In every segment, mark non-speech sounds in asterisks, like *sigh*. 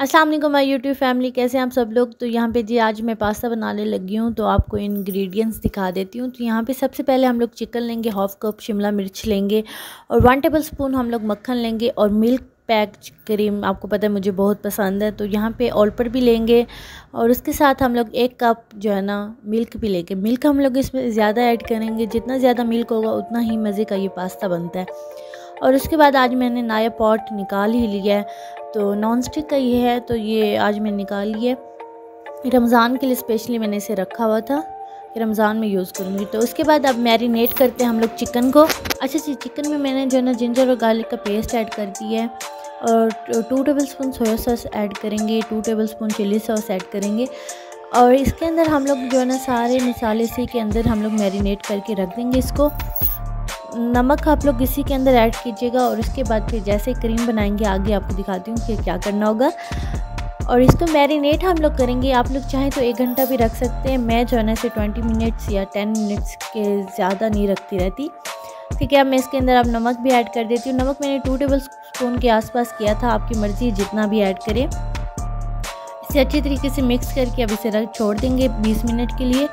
अस्सलाम वालेकुम my YouTube family कैसे हैं आप सब लोग? तो यहाँ पे जी, आज मैं पास्ता बनाने लगी हूँ तो आपको इंग्रेडिएंट्स दिखा देती हूँ। तो यहाँ पे सबसे पहले हम लोग चिकन लेंगे हाफ़ कप शिमला मिर्च लेंगे और वन टेबल स्पून हम लोग मक्खन लेंगे और मिल्क पैक क्रीम आपको पता है मुझे बहुत पसंद है। तो यहाँ पे ऑल पर भी लेंगे और उसके साथ हम लोग एक कप जो है ना मिल्क भी लेंगे। मिल्क हम लोग इसमें ज़्यादा ऐड करेंगे, जितना ज़्यादा मिल्क होगा, उतना ही मज़े का ये पास्ता बनता है। और उसके बाद आज मैंने नया पॉट निकाल ही लिया है। तो नॉन स्टिक का ये है तो ये आज मैंने निकाल लिया रमज़ान के लिए स्पेशली मैंने इसे रखा हुआ था कि रमज़ान में यूज़ करूँगी। तो उसके बाद अब मैरिनेट करते हैं हम लोग चिकन को। अच्छा जी चिकन में मैंने जो है ना जिंजर और गार्लिक का पेस्ट ऐड कर दिया है। और two tablespoon soya sauce add करेंगे two tablespoon chilli sauce add करेंगे। और इसके अंदर हम लोग जो है ना सारे मसाले से के अंदर हम लोग मैरिनेट करके रख देंगे इसको। नमक आप लोग इसी के अंदर ऐड कीजिएगा और उसके बाद फिर जैसे क्रीम बनाएँगे, आगे आपको दिखाती हूँ कि क्या करना होगा। और इसको मैरिनेट हम लोग करेंगे। आप लोग चाहें तो एक घंटा भी रख सकते हैं। मैं जो है ना इसे ट्वेंटी मिनट्स या टेन मिनट्स के ज़्यादा नहीं रखती रहती। ठीक है अब मैं इसके अंदर अब नमक भी ऐड कर देती हूँ। नमक मैंने टू टेबल स्पून के आसपास किया था। आपकी मर्ज़ी, जितना भी ऐड करें। इसे अच्छी तरीके से मिक्स करके अब इसे रख, छोड़ देंगे 20 मिनट के लिए।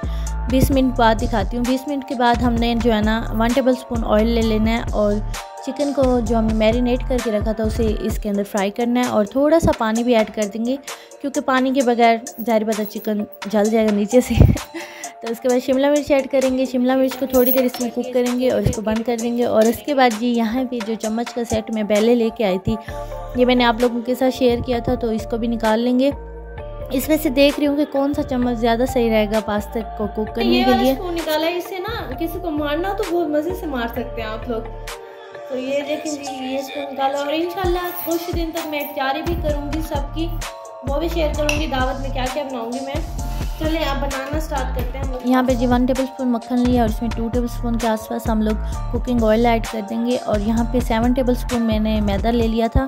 20 मिनट बाद दिखाती हूँ। 20 मिनट के बाद हमने जो है ना वन टेबल स्पून ऑयल ले लेना है और चिकन को जो हमने मैरिनेट करके रखा था, उसे इसके अंदर फ्राई करना है और थोड़ा सा पानी भी ऐड कर देंगे, क्योंकि पानी के बगैर ज़ाहिर पता चिकन जल जाएगा नीचे से। *laughs* तो उसके बाद शिमला मिर्च ऐड करेंगे। शिमला मिर्च को थोड़ी देर इसमें कुक करेंगे और इसको बंद कर देंगे। और उसके बाद जी यहाँ पे जो चम्मच का सेट मैं पहले लेके आई थी, ये मैंने आप लोगों के साथ शेयर किया था तो इसको भी निकाल लेंगे। इसमें से देख रही हूँ कि कौन सा चम्मच ज़्यादा सही रहेगा पास्ता को कुक करने के लिए। निकाला है इससे ना किसी को मारना तो बहुत मज़े से मार सकते हैं आप लोग। तो ये देखें जी ये इसको निकाला और इंशाल्लाह कुछ दिन तक मैं तैयारी भी करूँगी सबकी वो भी शेयर करूँगी दावत में क्या क्या बनाऊँगी मैं। चलिए आप बनाना स्टार्ट करते हैं। यहाँ पे जी वन टेबल स्पून मक्खन लिया और इसमें टू टेबल स्पून के आसपास हम लोग कुकिंग ऑयल ऐड कर देंगे और यहाँ पे सेवन टेबल स्पून मैंने मैदा ले लिया था।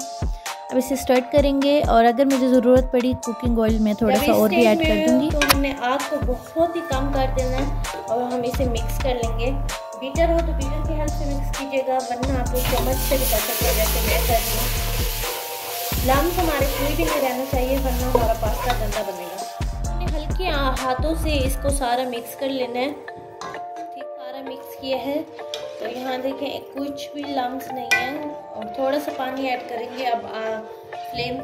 अब इसे स्टार्ट करेंगे और अगर मुझे ज़रूरत पड़ी कुकिंग ऑयल में थोड़ा सा और भी ऐड कर दूँगी। तो हमने आग को बहुत ही कम कर देना है और हम इसे मिक्स कर लेंगे। बीटर हो तो बीटर की हेल्प से मिक्स कीजिएगा वरना आप लोग चम्मच से भी कर सकते हैं जैसे मैं कर रही हूँ। लम्स हमारे कोई भी नहीं रहना चाहिए वरना हमारा पास्ता गंदा बनेगा। हमने हल्के हाथों से इसको सारा मिक्स कर लेना है। ठीक सारा मिक्स किया है। तो यहाँ देखें कुछ भी लम्स नहीं है और थोड़ा सा पानी ऐड करेंगे। अब आ, फ्लेम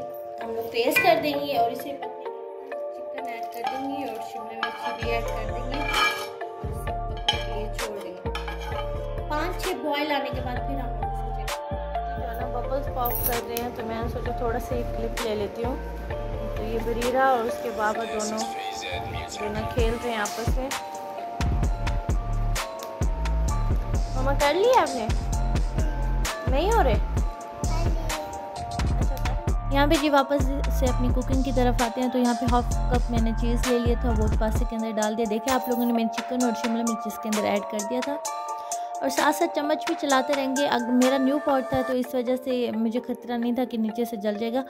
हम लोग तेज़ कर देंगे और इसे चिकन ऐड कर देंगे और शिमला मिर्ची भी ऐड कर देंगे। छोड़ देंगे पाँच छः आने के बाद फिर हम जो है ना बबल्स पॉप कर रहे हैं तो मैंने सोचा थोड़ा सा एक क्लिप ले लेती हूँ। तो ये बरीरा और उसके बाबा दोनों दोनों खेल रहे हैं आपस में। मामा कर लिया आपने? नहीं हो रहे? यहाँ पे जी वापस से अपनी कुकिंग की तरफ़ आते हैं तो यहाँ पे हाफ़ कप मैंने चीज़ ले लिया था, वो पास्ते के अंदर डाल दिया। देखिए, आप लोगों ने मैंने चिकन और शिमला मिर्च इसके अंदर ऐड कर दिया था। और साथ साथ चम्मच भी चलाते रहेंगे। अगर मेरा न्यू पॉट था तो इस वजह से मुझे खतरा नहीं था कि नीचे से जल जाएगा।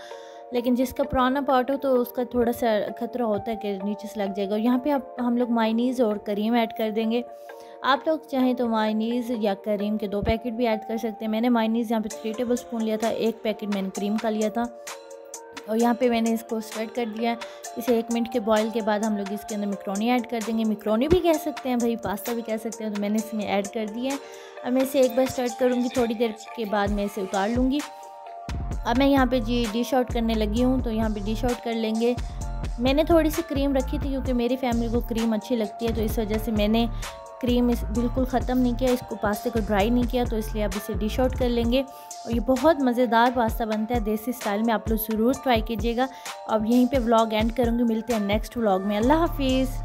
लेकिन जिसका पुराना पॉट हो तो उसका थोड़ा सा खतरा होता है कि नीचे से लग जाएगा। और यहाँ पे आप, हम लोग माइनीज़ और करीम ऐड कर देंगे। आप लोग चाहें तो मायनीज़ या करीम के दो पैकेट भी ऐड कर सकते हैं। मैंने मायनीज़ यहाँ पे थ्री टेबल स्पून लिया था, एक पैकेट मैंने क्रीम का लिया था। और यहाँ पे मैंने इसको स्प्रेड कर दिया। इसे एक मिनट के बॉईल के बाद हम लोग इसके अंदर मिक्रोनी ऐड कर देंगे। मिक्रोनी भी कह सकते हैं भाई पास्ता भी कह सकते हैं तो मैंने इसमें ऐड कर दिया है। अब मैं इसे एक बार स्टार्ट करूँगी, थोड़ी देर के बाद मैं इसे उतार लूँगी। अब मैं यहाँ पे जी डिश आउट करने लगी हूँ तो यहाँ पे डिश आउट कर लेंगे। मैंने थोड़ी सी क्रीम रखी थी, क्योंकि मेरी फैमिली को क्रीम अच्छी लगती है तो इस वजह से मैंने क्रीम इस बिल्कुल ख़त्म नहीं किया, इसको पास्ते को ड्राई नहीं किया तो इसलिए आप इसे डिश आउट कर लेंगे। और ये बहुत मज़ेदार पास्ता बनता है, देसी स्टाइल में आप लोग ज़रूर ट्राई कीजिएगा। अब यहीं पे व्लॉग एंड करूँगी, मिलते हैं नेक्स्ट व्लॉग में। अल्लाह हाफिज़।